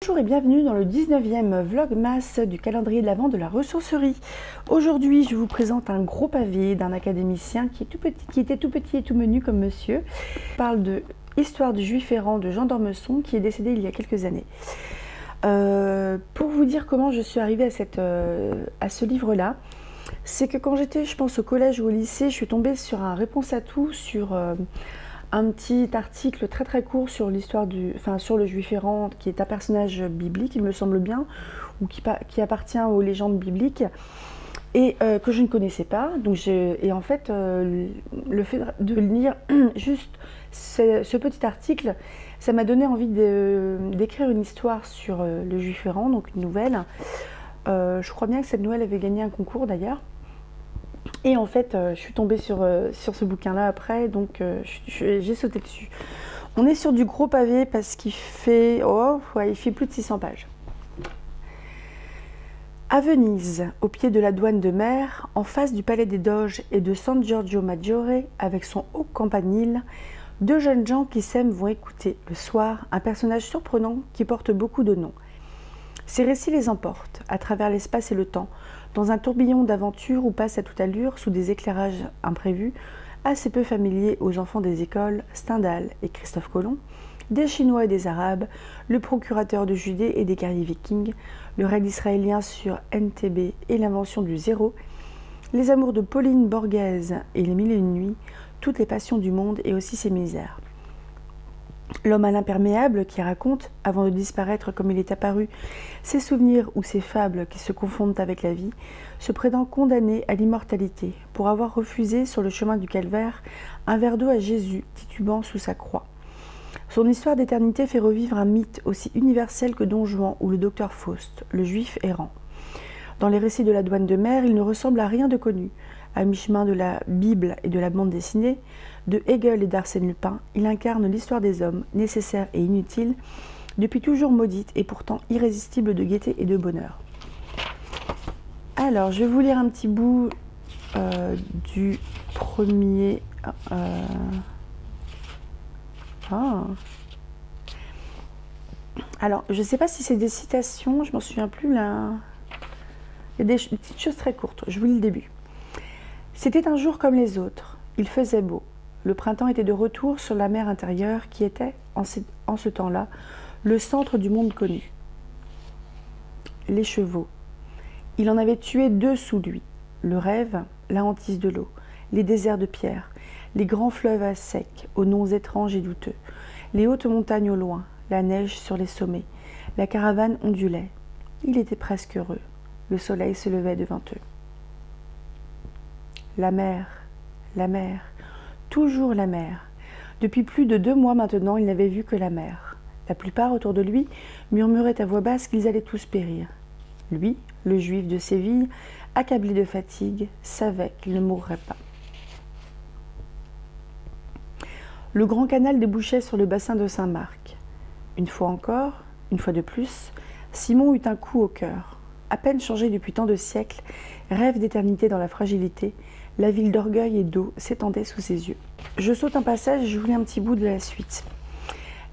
Bonjour et bienvenue dans le 19e vlogmas du calendrier de l'Avent de la ressourcerie. Aujourd'hui, je vous présente un gros pavé d'un académicien qui, était tout petit et tout menu comme monsieur. Je parle de Histoire du Juif errant de Jean d'Ormesson qui est décédé il y a quelques années. Euh, pour vous dire comment je suis arrivée à, euh, à ce livre-là, c'est que quand j'étais, je pense, au collège ou au lycée, je suis tombée sur un réponse à tout, sur euh, un petit article très très court sur l'histoire du, enfin sur le juif errant, qui est un personnage biblique, il me semble bien, ou qui, appartient aux légendes bibliques et que je ne connaissais pas. Et en fait, le fait de lire juste ce, petit article, ça m'a donné envie d'écrire une histoire sur euh, le juif errant, donc une nouvelle. Euh, je crois bien que cette nouvelle avait gagné un concours d'ailleurs. Et en fait, euh, je suis tombée sur, sur ce bouquin-là après, donc j'ai sauté dessus. On est sur du gros pavé parce qu'il fait, oh, ouais, il fait plus de 600 pages. À Venise, au pied de la douane de mer, en face du palais des Doges et de San Giorgio Maggiore, avec son haut campanile, deux jeunes gens qui s'aiment vont écouter, le soir, un personnage surprenant qui porte beaucoup de noms. Ces récits les emportent, à travers l'espace et le temps, dans un tourbillon d'aventures où passent à toute allure, sous des éclairages imprévus, assez peu familiers aux enfants des écoles, Stendhal et Christophe Colomb, des Chinois et des Arabes, le procurateur de Judée et des guerriers vikings, le raid israélien sur NTB et l'invention du zéro, les amours de Pauline Borghese et les mille et une nuits, toutes les passions du monde et aussi ses misères. L'homme à l'imperméable qui raconte, avant de disparaître comme il est apparu, ses souvenirs ou ses fables qui se confondent avec la vie, se prétend condamné à l'immortalité pour avoir refusé sur le chemin du calvaire un verre d'eau à Jésus titubant sous sa croix. Son histoire d'éternité fait revivre un mythe aussi universel que Don Juan ou le docteur Faust, le juif errant. Dans les récits de la douane de mer, il ne ressemble à rien de connu, à mi-chemin de la Bible et de la bande dessinée, de Hegel et d'Arsène Lupin, il incarne l'histoire des hommes, nécessaire et inutile, depuis toujours maudite et pourtant irrésistible de gaieté et de bonheur. Alors, je vais vous lire un petit bout euh, du premier. Euh, ah. Alors, je ne sais pas si c'est des citations, je m'en souviens plus là. Il y a des petites choses très courtes. Je vous lis le début. C'était un jour comme les autres. Il faisait beau. Le printemps était de retour sur la mer intérieure qui était, en ce, temps-là, le centre du monde connu. Les chevaux. Il en avait tué deux sous lui. Le rêve, la hantise de l'eau, les déserts de pierre, les grands fleuves à sec, aux noms étranges et douteux, les hautes montagnes au loin, la neige sur les sommets, la caravane ondulait. Il était presque heureux. Le soleil se levait devant eux. La mer, la mer, toujours la mer. Depuis plus de deux mois maintenant, il n'avait vu que la mer. La plupart autour de lui murmuraient à voix basse qu'ils allaient tous périr. Lui, le juif de Séville, accablé de fatigue, savait qu'il ne mourrait pas. Le grand canal débouchait sur le bassin de Saint-Marc. Une fois encore, une fois de plus, Simon eut un coup au cœur. À peine changé depuis tant de siècles, rêve d'éternité dans la fragilité, la ville d'orgueil et d'eau s'étendait sous ses yeux. Je saute un passage et je voulais un petit bout de la suite.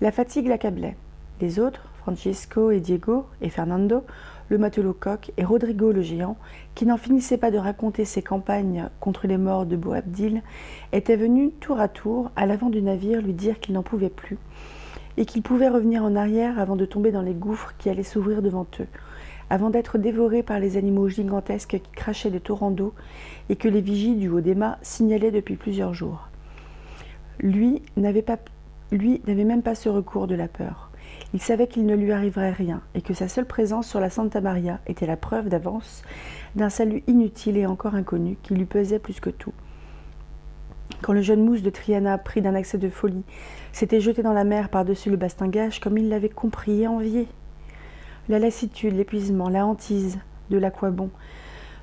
La fatigue l'accablait. Les autres, Francisco et Diego et Fernando, le matelot coq et Rodrigo le géant, qui n'en finissaient pas de raconter ses campagnes contre les morts de Boabdil, étaient venus tour à tour à l'avant du navire lui dire qu'ils n'en pouvaient plus et qu'ils pouvaient revenir en arrière avant de tomber dans les gouffres qui allaient s'ouvrir devant eux, avant d'être dévorés par les animaux gigantesques qui crachaient des torrents d'eau et que les vigies du haut des mâts signalaient depuis plusieurs jours. Lui n'avait même pas ce recours de la peur. Il savait qu'il ne lui arriverait rien et que sa seule présence sur la Santa Maria était la preuve d'avance d'un salut inutile et encore inconnu qui lui pesait plus que tout. Quand le jeune mousse de Triana, pris d'un accès de folie, s'était jeté dans la mer par-dessus le bastingage comme il l'avait compris et envié, la lassitude, l'épuisement, la hantise de l'aquabon.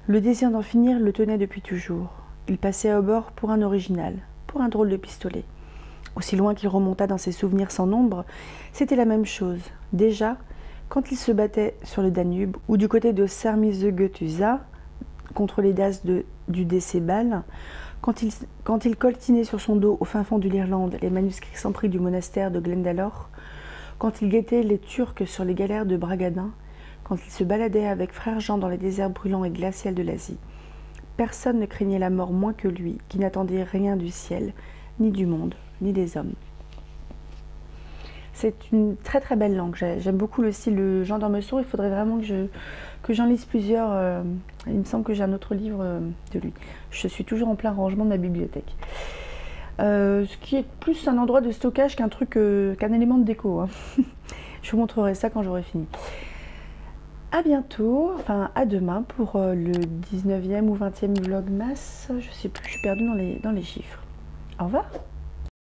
Le désir d'en finir le tenait depuis toujours. Il passait au bord pour un original, pour un drôle de pistolet. Aussi loin qu'il remonta dans ses souvenirs sans nombre, c'était la même chose. Déjà, quand il se battait sur le Danube ou du côté de Sermizegetusa contre les das de, du Décébal, Quand il, quand il coltinait sur son dos, au fin fond de l'Irlande, les manuscrits sans prix du monastère de Glendalor, quand il guettait les Turcs sur les galères de Bragadin, quand il se baladait avec frère Jean dans les déserts brûlants et glaciaux de l'Asie, personne ne craignait la mort moins que lui, qui n'attendait rien du ciel, ni du monde, ni des hommes. C'est une très très belle langue. J'aime beaucoup le style de Jean d'Ormesson. Il faudrait vraiment que j'en lise plusieurs. Euh, il me semble que j'ai un autre livre euh, de lui. Je suis toujours en plein rangement de ma bibliothèque. Euh, ce qui est plus un endroit de stockage qu'un truc, qu'un élément de déco. Hein. je vous montrerai ça quand j'aurai fini. À bientôt, enfin à demain pour le 19e ou 20e vlogmas. Je sais plus, je suis perdue dans les chiffres. Au revoir